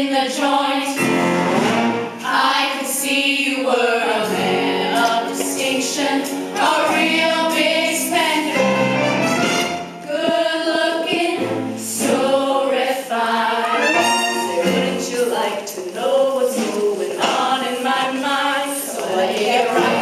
in the joint. I could see you were a man of distinction, a real big spender. Good looking, so refined. Say, wouldn't you like to know what's going on in my mind? So get right.